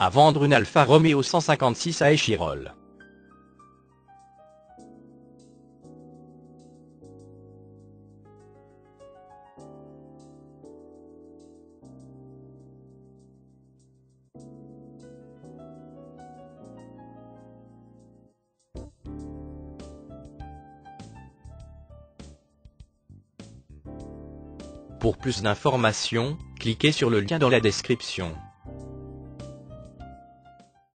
à vendre une Alfa Romeo 156 à Échirol. Pour plus d'informations, cliquez sur le lien dans la description.